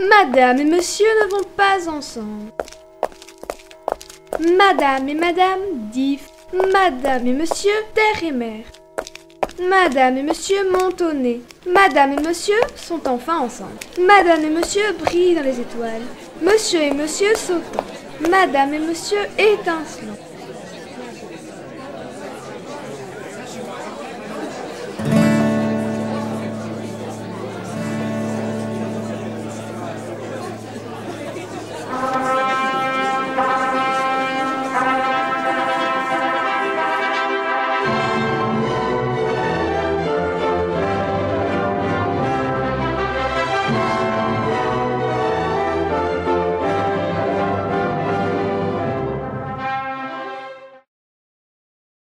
Madame et monsieur ne vont pas ensemble. Madame et madame, diff. Madame et monsieur, terre et mer. Madame et monsieur Montonnet. Madame et monsieur sont enfin ensemble. Madame et monsieur brillent dans les étoiles. Monsieur et monsieur sautant. Madame et monsieur étincelant.